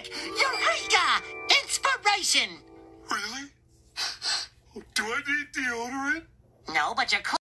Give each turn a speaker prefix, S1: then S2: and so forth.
S1: like Eureka! Inspiration!
S2: Really? Do I need deodorant?
S1: No, but you're cool.